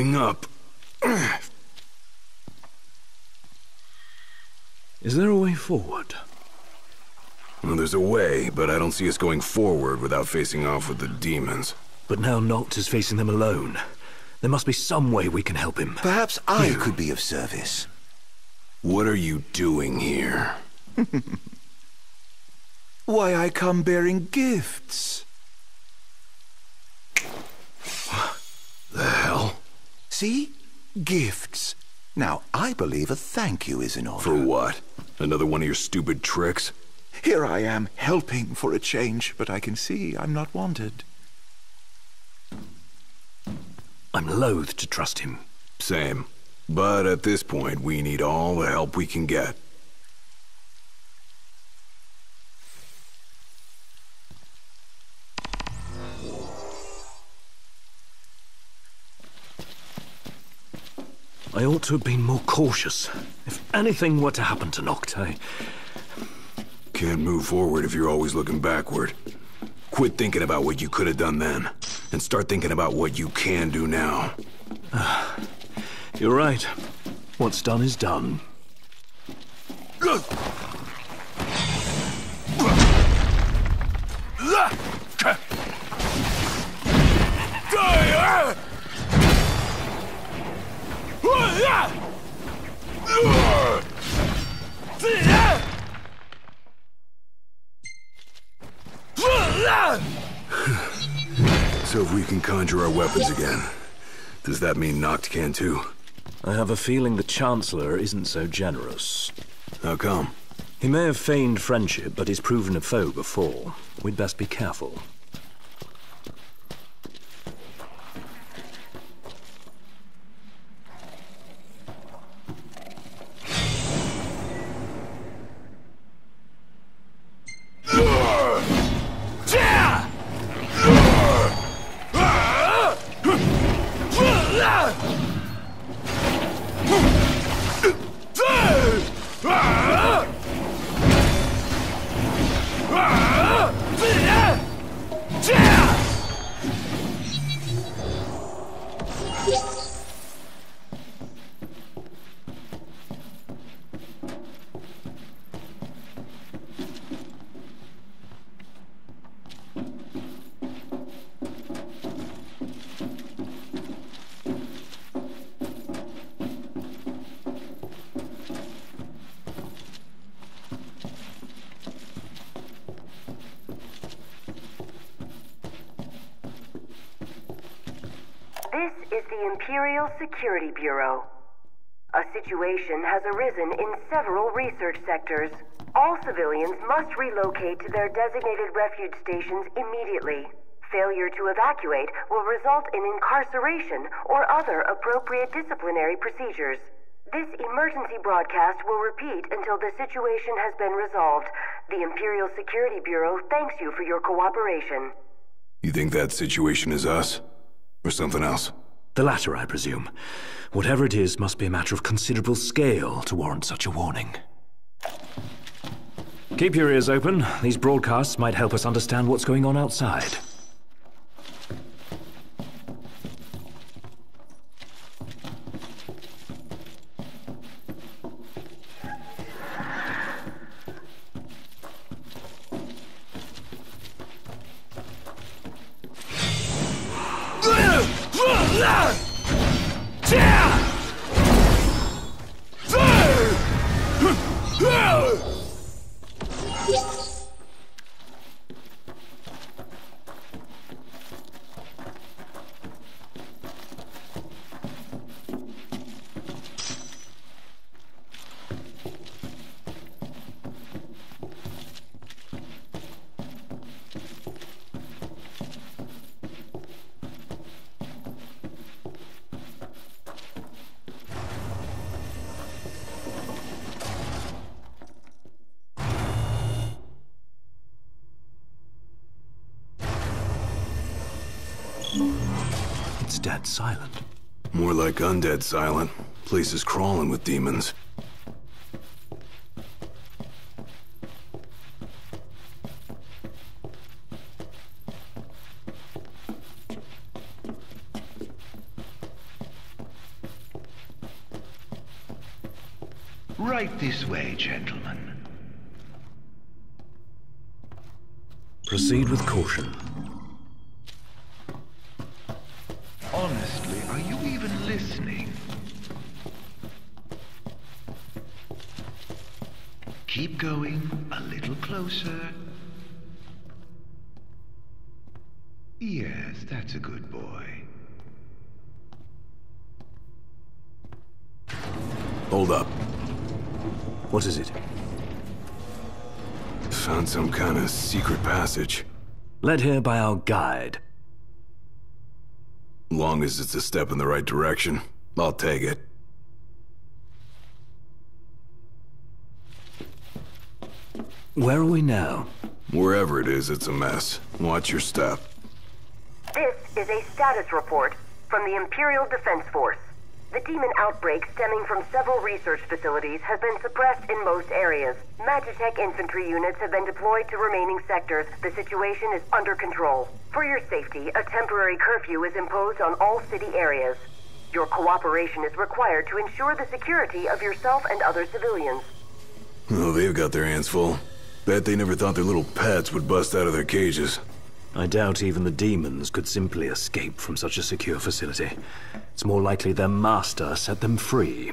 Going up. Is there a way forward? Well, there's a way, but I don't see us going forward without facing off with the demons. But now Noct is facing them alone. There must be some way we can help him. Perhaps I could be of service. What are you doing here? Why, I come bearing gifts. The hell? See? Gifts. Now, I believe a thank you is in order. For what? Another one of your stupid tricks? Here I am, helping for a change, but I can see I'm not wanted. I'm loath to trust him. Same. But at this point, we need all the help we can get. I ought to have been more cautious. If anything were to happen to Noct, I... Can't move forward if you're always looking backward. Quit thinking about what you could have done then, and start thinking about what you can do now. You're right. What's done is done. So if we can conjure our weapons again, does that mean Noct can too? I have a feeling the Chancellor isn't so generous. How come? He may have feigned friendship, but he's proven a foe before. We'd best be careful. Security Bureau. A situation has arisen in several research sectors. All civilians must relocate to their designated refuge stations immediately. Failure to evacuate will result in incarceration or other appropriate disciplinary procedures. This emergency broadcast will repeat until the situation has been resolved. The Imperial Security Bureau thanks you for your cooperation. You think that situation is us? Or something else? The latter, I presume. Whatever it is must be a matter of considerable scale to warrant such a warning. Keep your ears open. These broadcasts might help us understand what's going on outside. It's More like undead, Silent. Place is crawling with demons. Right this way, gentlemen. Proceed with caution. Hold up. What is it? Found some kind of secret passage. Led here by our guide. Long as it's a step in the right direction, I'll take it. Where are we now? Wherever it is, it's a mess. Watch your step. This is a status report from the Imperial Defense Force. The demon outbreak stemming from several research facilities has been suppressed in most areas. Magitech infantry units have been deployed to remaining sectors. The situation is under control. For your safety, a temporary curfew is imposed on all city areas. Your cooperation is required to ensure the security of yourself and other civilians. Oh, they've got their hands full. Bet they never thought their little pets would bust out of their cages. I doubt even the demons could simply escape from such a secure facility. It's more likely their master set them free.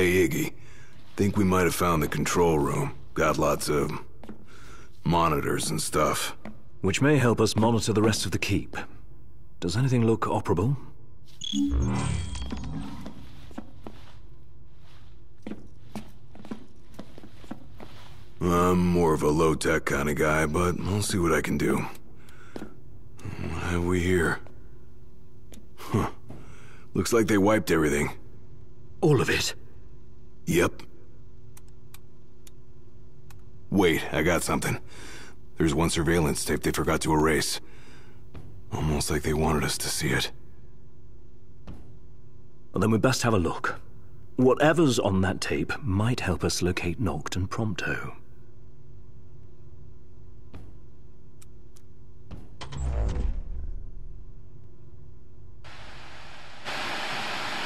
Hey, Iggy. Think we might have found the control room. Got lots of... monitors and stuff. Which may help us monitor the rest of the keep. Does anything look operable? I'm more of a low-tech kind of guy, but I'll see what I can do. What have we here? Huh. Looks like they wiped everything. All of it? Yep. Wait, I got something. There's one surveillance tape they forgot to erase. Almost like they wanted us to see it. Well, then we best have a look. Whatever's on that tape might help us locate Noct and Prompto.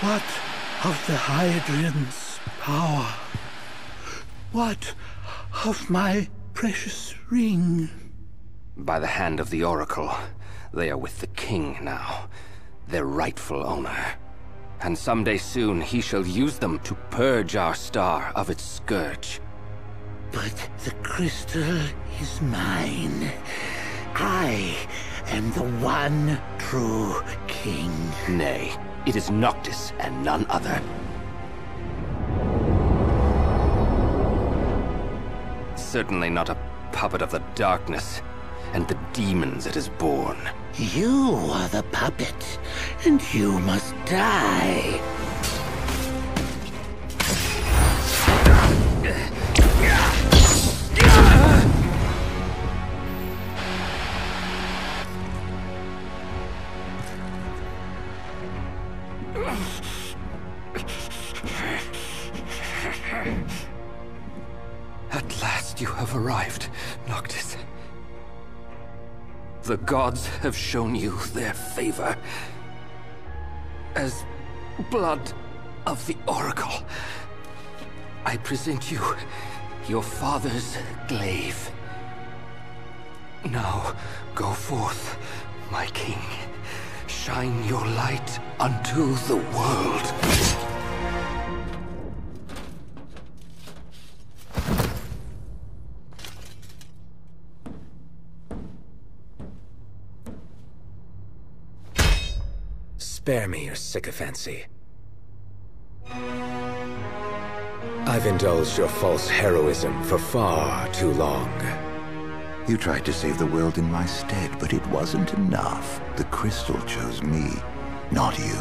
What of the Hydraean's power? What of my precious ring? By the hand of the Oracle, they are with the King now, their rightful owner. And someday soon he shall use them to purge our star of its scourge. But the crystal is mine. I am the one true king. Nay, it is Noctis and none other. Certainly not a puppet of the darkness and the demons it has born. You are the puppet, and you must die. You have arrived, Noctis. The gods have shown you their favor. As blood of the Oracle, I present you your father's glaive. Now, go forth, my king. Shine your light unto the world. Spare me your sycophancy. I've indulged your false heroism for far too long. You tried to save the world in my stead, but it wasn't enough. The crystal chose me, not you.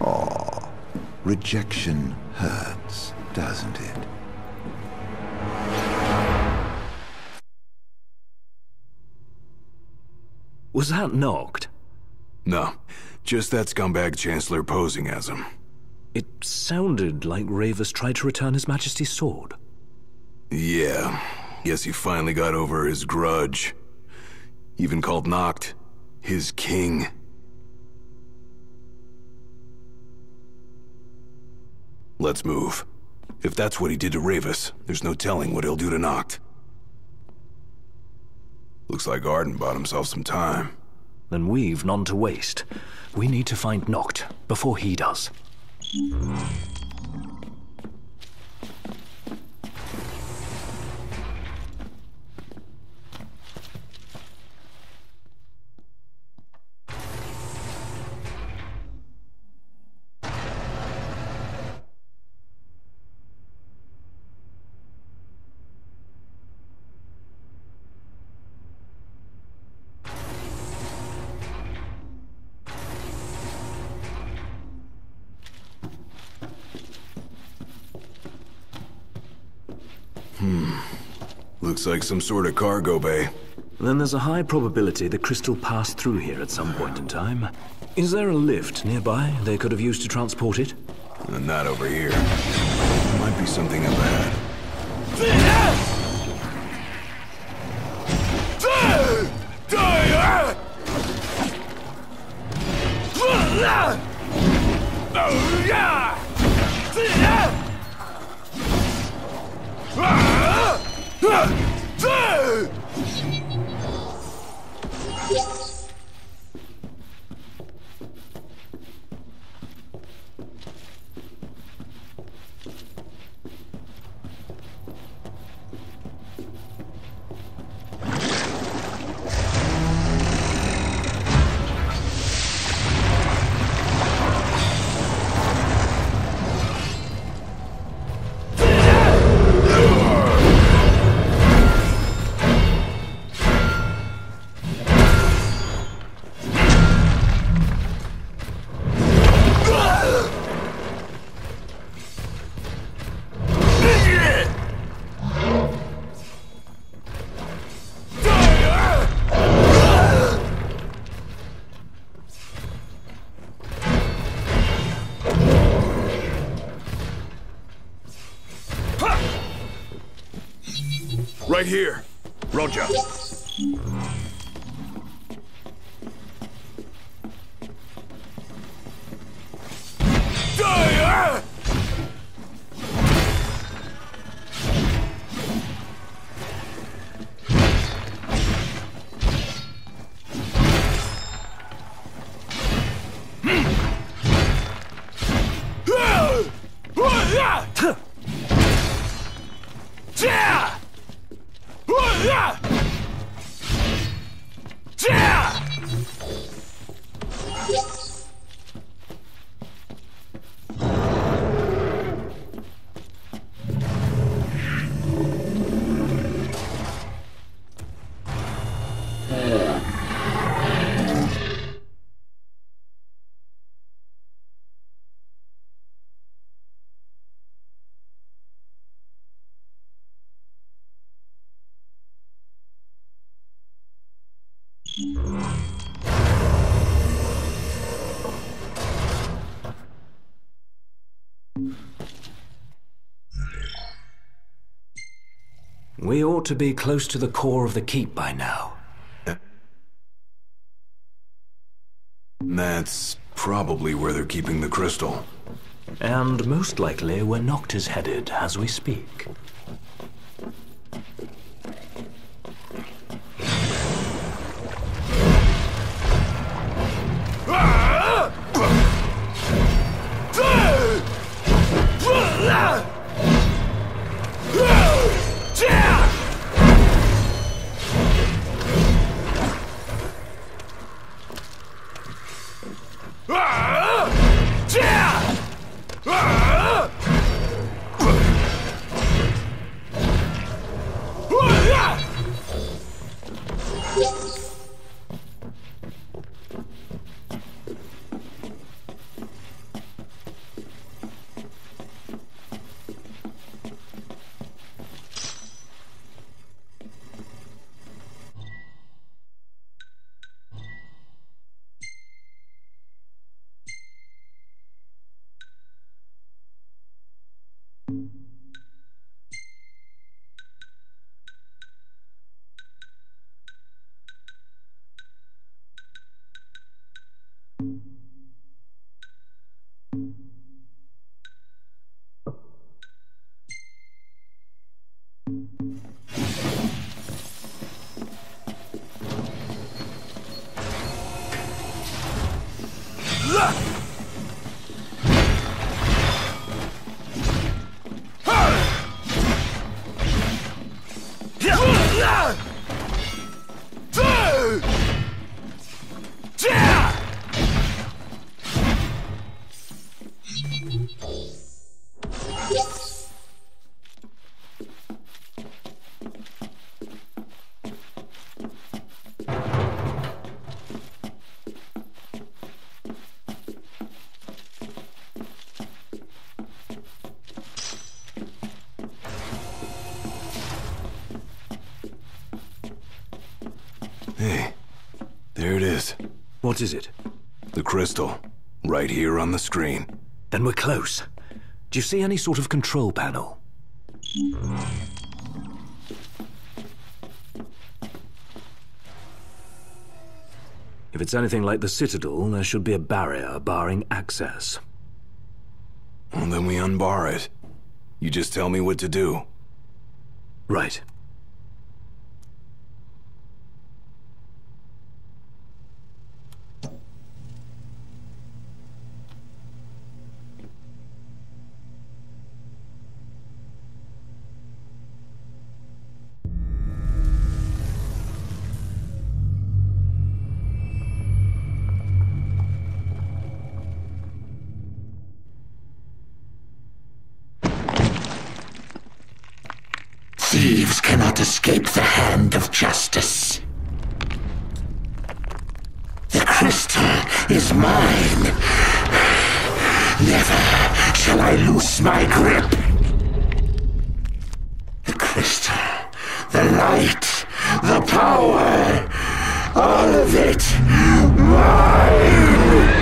Oh, rejection hurts, doesn't it? Was that Noct? No, just that scumbag Chancellor posing as him. It sounded like Ravus tried to return His Majesty's sword. Yeah, guess he finally got over his grudge. Even called Noct his king. Let's move. If that's what he did to Ravus, there's no telling what he'll do to Noct. Looks like Ardyn bought himself some time. Then we've none to waste. We need to find Noct before he does. Looks like some sort of cargo bay. Then there's a high probability the crystal passed through here at some point in time. Is there a lift nearby they could have used to transport it? Uh, Not over here. Might be something up ahead. here. Roger. Die! We ought to be close to the core of the keep by now. That's probably where they're keeping the crystal. And most likely where Noctis headed as we speak. What is it? The crystal. Right here on the screen. Then we're close. Do you see any sort of control panel? If it's anything like the Citadel, there should be a barrier barring access. Well, then we unbar it. You just tell me what to do. Right. Loose my grip. The crystal, the light, the power, all of it mine!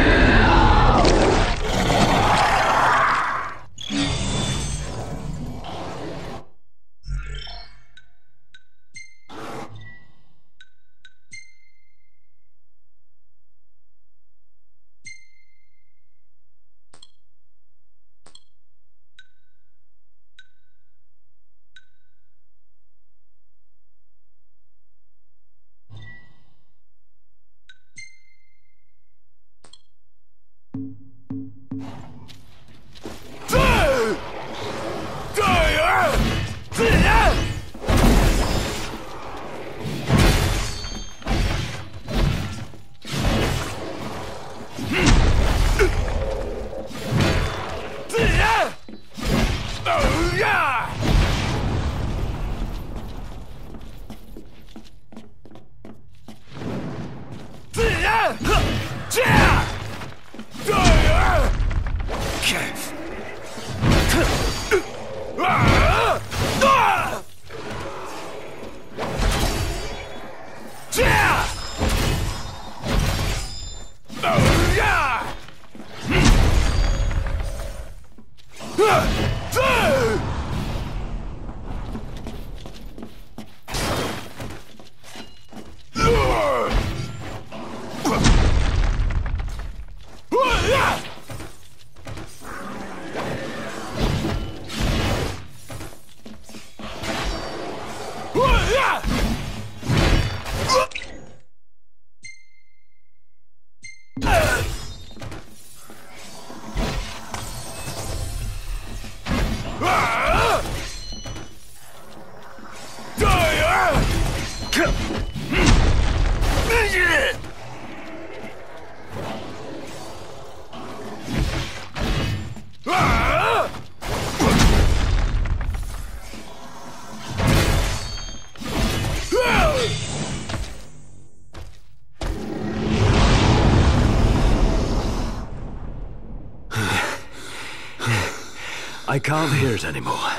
I can't hear it anymore.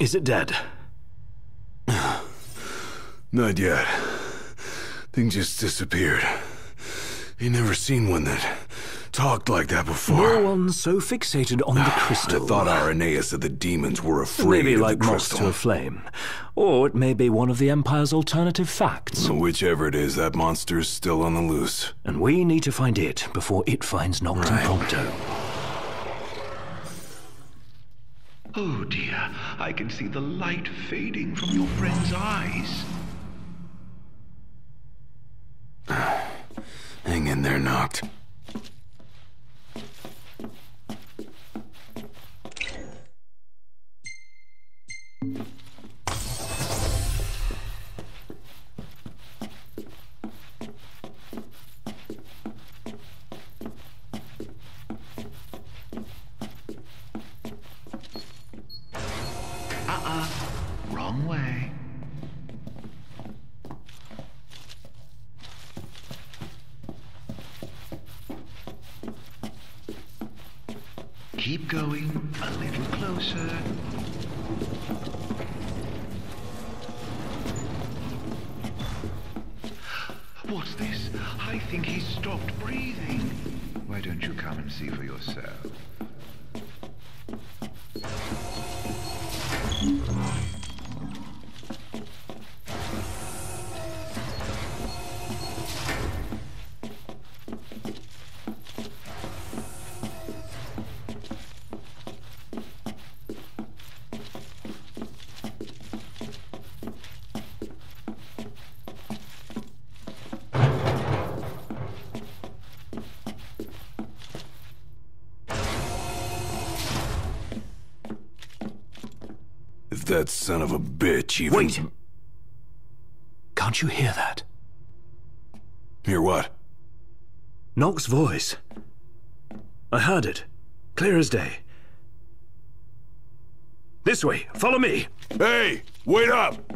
Is it dead? Not yet. Thing just disappeared. You never seen one that talked like that before. No one so fixated on the crystal. I thought Irenaeus of the demons were afraid Maybe of like the crystal. to a flame. Or it may be one of the Empire's alternative facts. Whichever it is, that monster's still on the loose. And we need to find it before it finds Noctum Right. Prompto. Oh dear, I can see the light fading from your friend's eyes. Hang in there, Noct. Going a little closer. What's this? I think he's stopped breathing. Why don't you come and see for yourself? That son of a bitch even... Wait! Can't you hear that? Hear what? Noct's voice. I heard it. Clear as day. This way. Follow me. Hey! Wait up!